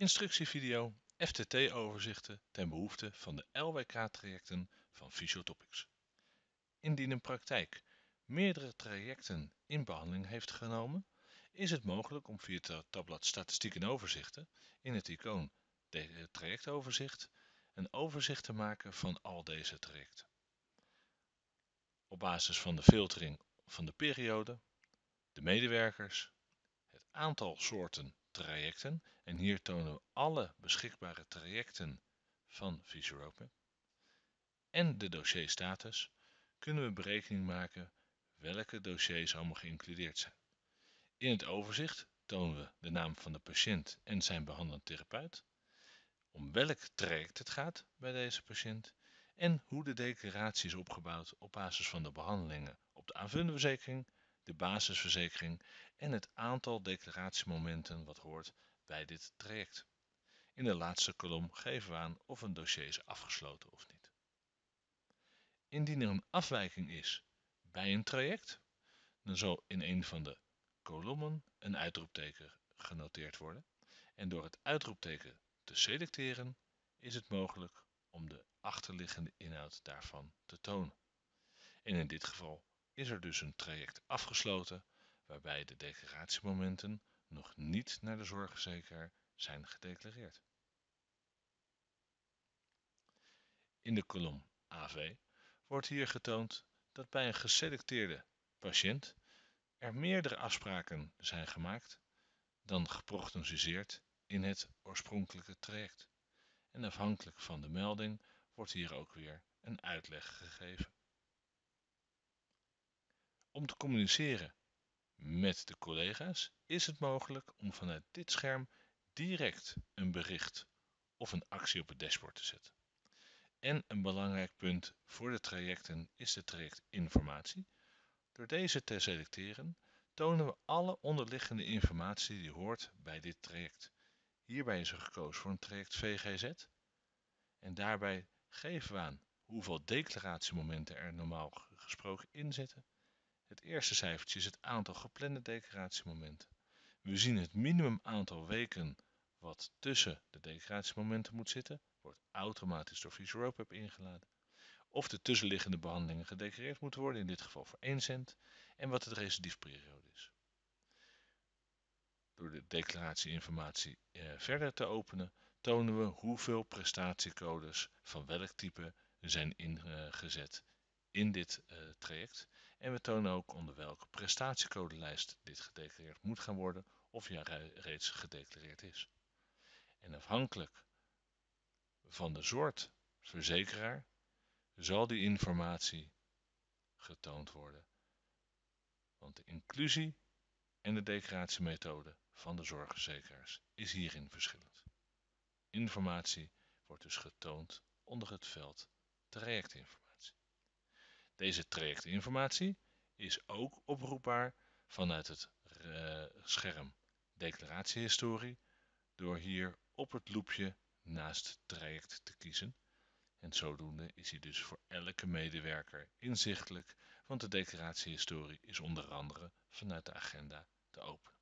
Instructievideo FTT-overzichten ten behoeve van de LWK-trajecten van Physiotopics. Indien een praktijk meerdere trajecten in behandeling heeft genomen, is het mogelijk om via het tabblad Statistiek en Overzichten in het icoon Trajectoverzicht een overzicht te maken van al deze trajecten. Op basis van de filtering van de periode, de medewerkers, het aantal soorten trajecten en hier tonen we alle beschikbare trajecten van VisualRoadmap en de dossierstatus kunnen we berekening maken welke dossiers allemaal geïncludeerd zijn. In het overzicht tonen we de naam van de patiënt en zijn behandelend therapeut, om welk traject het gaat bij deze patiënt en hoe de declaratie is opgebouwd op basis van de behandelingen op de aanvullende verzekering, de basisverzekering en het aantal declaratiemomenten wat hoort bij dit traject. In de laatste kolom geven we aan of een dossier is afgesloten of niet. Indien er een afwijking is bij een traject, dan zal in een van de kolommen een uitroepteken genoteerd worden. En door het uitroepteken te selecteren is het mogelijk om de achterliggende inhoud daarvan te tonen. En in dit geval is er dus een traject afgesloten waarbij de declaratiemomenten nog niet naar de zorgverzekeraar zijn gedeclareerd. In de kolom AV wordt hier getoond dat bij een geselecteerde patiënt er meerdere afspraken zijn gemaakt dan geprognosticeerd in het oorspronkelijke traject. En afhankelijk van de melding wordt hier ook weer een uitleg gegeven. Om te communiceren met de collega's is het mogelijk om vanuit dit scherm direct een bericht of een actie op het dashboard te zetten. En een belangrijk punt voor de trajecten is de trajectinformatie. Door deze te selecteren tonen we alle onderliggende informatie die hoort bij dit traject. Hierbij is er gekozen voor een traject VGZ en daarbij geven we aan hoeveel declaratiemomenten er normaal gesproken in zitten. Het eerste cijfertje is het aantal geplande declaratiemomenten. We zien het minimum aantal weken wat tussen de declaratiemomenten moet zitten, wordt automatisch door Visual Roadmap ingeladen. Of de tussenliggende behandelingen gedeclareerd moeten worden, in dit geval voor 1 cent, en wat de recidiefperiode is. Door de declaratieinformatie eh, verder te openen, tonen we hoeveel prestatiecodes van welk type zijn ingezet in dit uh, traject. En we tonen ook onder welke prestatiecodelijst dit gedeclareerd moet gaan worden of ja reeds gedeclareerd is. En afhankelijk van de soort verzekeraar zal die informatie getoond worden. Want de inclusie en de declaratiemethode van de zorgverzekeraars is hierin verschillend. Informatie wordt dus getoond onder het veld trajectinformatie. Deze trajectinformatie is ook oproepbaar vanuit het uh, scherm declaratiehistorie door hier op het loepje naast traject te kiezen. En zodoende is hij dus voor elke medewerker inzichtelijk, want de declaratiehistorie is onder andere vanuit de agenda te openen.